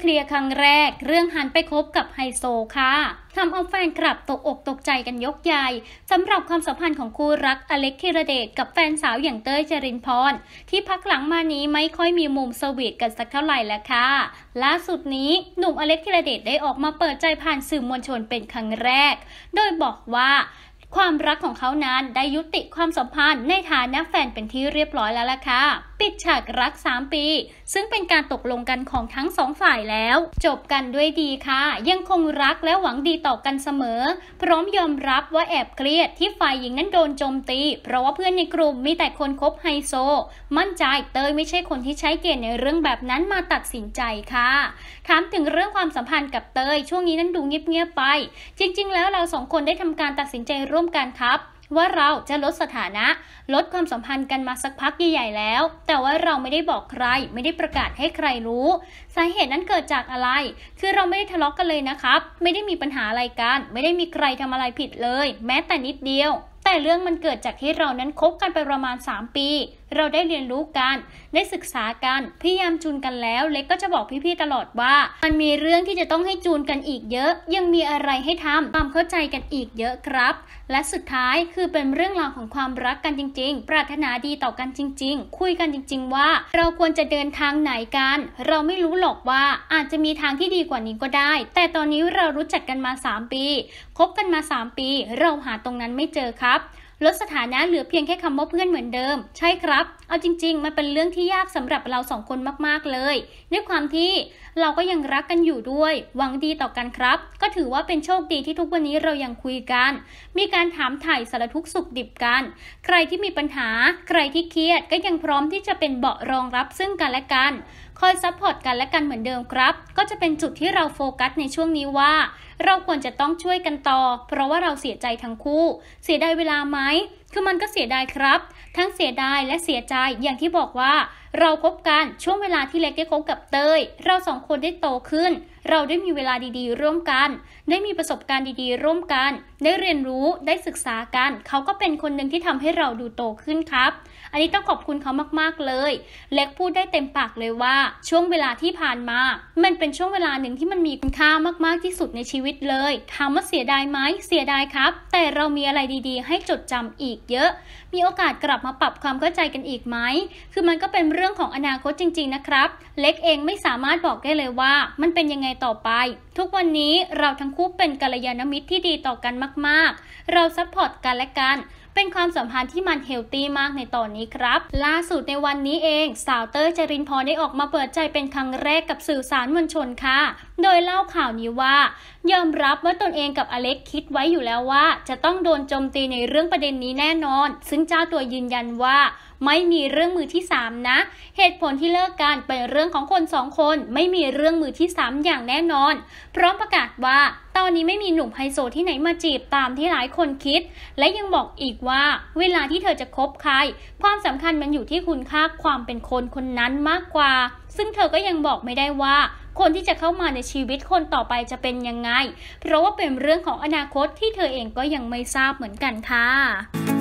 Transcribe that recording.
เคลียร์ครั้งแรก เรื่องหันไปคบกับไฮโซค่ะทำเอาแฟนคลับตกอกตกใจกันยกใหญ่สำหรับความสัมพันธ์ของคู่รักอเล็กธีรเดชกับแฟนสาวอย่างเต้ยจรินพร ที่พักหลังมานี้ไม่ค่อยมีมุมสวีทกันสักเท่าไหร่แล้วค่ะ ล่าสุดนี้หนุ่มอเล็กธีรเดชได้ออกมาเปิดใจผ่านสื่อมวลชนเป็นครั้งแรก โดยบอกว่าความรักของเขานั้นได้ยุติความสัมพันธ์ในฐานะแฟนเป็นที่เรียบร้อยแล้วล่ะค่ะ ปิดฉากรัก 3 ปี ซึ่งเป็นการตกลงกันของทั้งสองฝ่ายแล้ว จบกันด้วยดีค่ะ ยังคงรักและหวังดีต่อกันเสมอ พร้อมยอมรับว่าแอบเครียดที่ฝ่ายหญิงนั้นโดนโจมตี เพราะว่าเพื่อนในกลุ่มมีแต่คนคบไฮโซ มั่นใจเตยไม่ใช่คนที่ใช้เกณฑ์ในเรื่องแบบนั้นมาตัดสินใจค่ะ ถามถึงเรื่องความสัมพันธ์กับเตยช่วงนี้นั้นดูเงียบๆไป จริง ๆ แล้วเราสองคนได้ทำการตัดสินใจร่วมกันครับ ว่าเราจะลดสถานะ ลดความสัมพันธ์กันมาสักพักใหญ่ๆแล้ว แต่ว่าเราไม่ได้บอกใคร ไม่ได้ประกาศให้ใครรู้ สาเหตุนั้นเกิดจากอะไร คือเราไม่ได้ทะเลาะกกันเลยนะครับ ไม่ได้มีปัญหาอะไรกัน ไม่ได้มีใครทำอะไรผิดเลย แม้แต่นิดเดียว แต่เรื่องมันเกิดจากที่เรานั้นคบกันไปประมาณ 3 ปี เราได้เรียนรู้กัน ได้ศึกษากัน พยายามจูนกันแล้ว เล็กก็จะบอกพี่ๆตลอดว่า มันมีเรื่องที่จะต้องให้จูนกันอีกเยอะ ยังมีอะไรให้ทำความเข้าใจกันอีกเยอะครับ และสุดท้ายคือเป็นเรื่องราวของความรักกันจริง ๆ ปรารถนาดีต่อกันจริง ๆ คุยกันจริง ๆ ว่า เราควรจะเดินทางไหนกัน เราไม่รู้หรอกว่าอาจจะมีทางที่ดีกว่านี้ก็ได้ แต่ตอนนี้เรารู้จักกันมา 3 ปี คบกันมา 3 ปี เราหาตรงนั้นไม่เจอครับ ลดสถานะเหลือเพียงแค่คำว่าเพื่อนเหมือนเดิม ใช่ครับ เอาจริง ๆ มันเป็นเรื่องที่ยากสำหรับเราสองคนมากๆเลย ด้วยความที่เราก็ยังรักกันอยู่ด้วย หวังดีต่อกันครับ ก็ถือว่าเป็นโชคดีที่ทุกวันนี้เรายังคุยกัน มีการถามไถ่สารทุกข์สุขดิบกัน ใครที่มีปัญหา ใครที่เครียดก็ยังพร้อมที่จะเป็นเบาะรองรับซึ่งกันและกัน คอย support กันและกันเหมือนเดิมครับ ก็จะเป็นจุดที่เราโฟกัสในช่วงนี้ว่า เราควรจะต้องช่วยกันต่อ เพราะว่าเราเสียใจทั้งคู่ เสียดายเวลาไหม คือมันก็เสียดายครับ ทั้งเสียดายและเสียใจอย่างที่บอกว่า เราคบกันช่วงเวลาที่อเล็กได้คบกับเต้ย เราสองคนได้โตขึ้น เราได้มีเวลาดีๆ ร่วมกัน ได้มีประสบการณ์ดีๆ ร่วมกัน ได้เรียนรู้ได้ศึกษากัน เขาก็เป็นคนหนึ่งที่ทำให้เราดูโตขึ้นครับ อันนี้ต้องขอบคุณเขามากๆเลย เล็กพูดได้เต็มปากเลยว่า ช่วงเวลาที่ผ่านมา มันเป็นช่วงเวลาหนึ่งที่มันมีคุณค่ามากๆที่สุดในชีวิตเลยถามว่าเสียดายไหมเสียดายครับ แต่เรามีอะไรดีๆ ให้จดจำอีกเยอะ มีโอกาสกลับมาปรับความเข้าใจกันอีกไหม คือมันก็เป็นเรื่องของอนาคตจริง ๆ นะครับ อเล็กเองไม่สามารถบอกได้เลยว่า มันเป็นยังไงต่อไป ทุกวันนี้เราทั้งคู่เป็นกัลยาณมิตรที่ดีต่อกันมาก ๆ เรา support กันและกัน เป็นความสัมพันธ์ที่มัน healthy มากในตอนนี้ครับ ล่าสุดในวันนี้เอง สาวเต้ย จรินทร์พรได้ออกมาเปิดใจเป็นครั้งแรกกับสื่อสารมวลชนค่ะ โดยเล่าข่าวนี้ว่า ยอมรับว่าตนเองกับอเล็กคิดไว้อยู่แล้วว่า จะต้องโดนโจมตีในเรื่องประเด็นนี้แน่นอน ซึ่งเจ้าตัวยืนยันว่า ไม่มีเรื่องมือที่ 3 นะ เหตุผลที่เลิกกันเป็นเรื่องของคนสองคน ไม่มีเรื่องมือที่ 3 อย่างแน่นอน พร้อมประกาศว่าตอนนี้ไม่มีหนุ่มไฮโซที่ไหนมาจีบตามที่หลายคนคิด และยังบอกอีกว่าเวลาที่เธอจะคบใคร ความสำคัญมันอยู่ที่คุณค่าความเป็นคนคนนั้นมากกว่า ซึ่งเธอก็ยังบอกไม่ได้ว่าคนที่จะเข้ามาในชีวิตคนต่อไปจะเป็นยังไง เพราะว่าเป็นเรื่องของอนาคตที่เธอเองก็ยังไม่ทราบเหมือนกันค่ะ